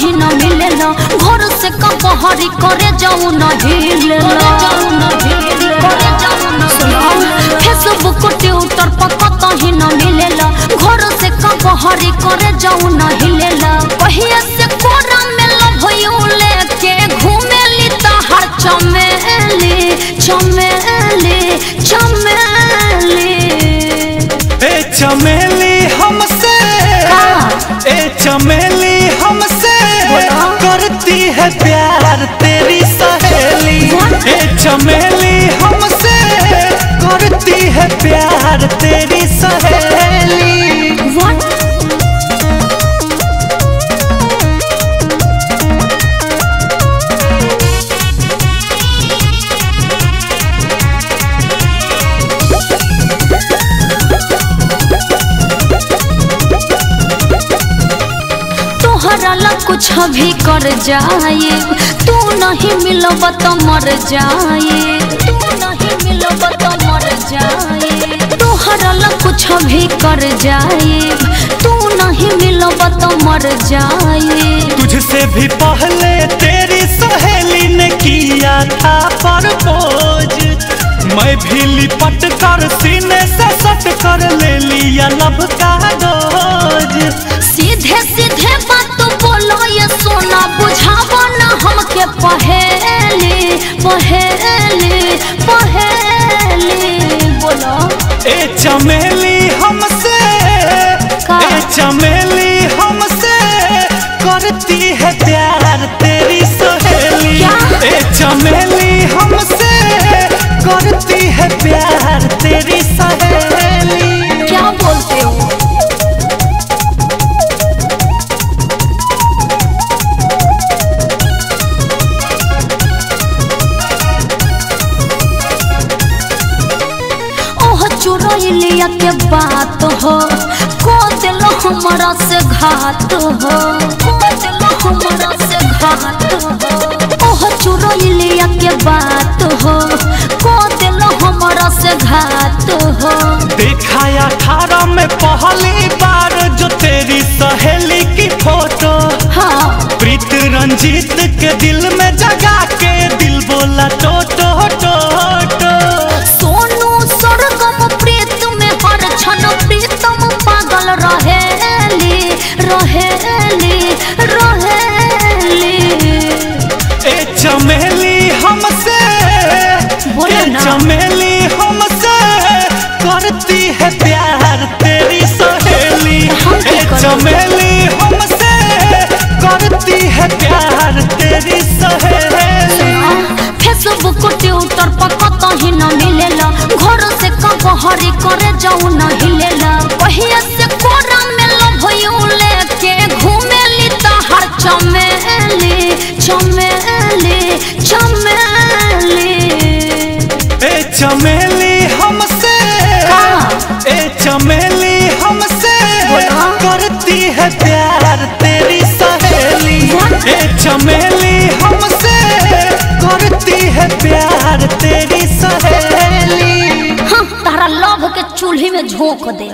कहीं न मिलेला। घर से कपहरी करे जाऊ न हिलेला फेसबुक ट्विटर पर कहीं न मिलेला। घर से कपहरी करे जाऊ न हिलेला कहिए से कोरा में लभयू लेके, घूमेली तहर चमेली चमेली चमेली। ए चमेली। प्यार तेरी सहेली। ए चमेली हमसे करती है प्यार तेरी कुछ भी कर जाए, तू नहीं मिलब तो मर जाए, तू नहीं मिलब तो मर जाए ला कुछ भी कर जाए, तू नहीं मिलब तो मर जाए। तुझसे भी पहले तेरी सहेली ने किया था प्रपोज मैं भी लिपट कर सीने से सट कर ले लिया लब चमेली हमसे चमेली हमसे करती है प्यार। बात हो को दिलो हमारा से घात हो को दिलो हमारा से घात हो। ओह चुरैलिया के बात हो को दिलो हमारा से घात हो। देखा अठारह में पहली बार जो तेरी सहेली की फ़ोटो हाँ। प्रीत रंजीत के दिल में जगा चमेली हमसे ना। चमेली हमसे करती है प्यार तेरी सहेली करें? चमेली हमसे करती है प्यार तेरी सहेली फेसबुक ट्विटर पर कतही न मिलेला घर से कबहरी करे जाऊ न हिलेला है प्यार तेरी सहेली। हम तारा लव के चूल्ही में झोंक दे।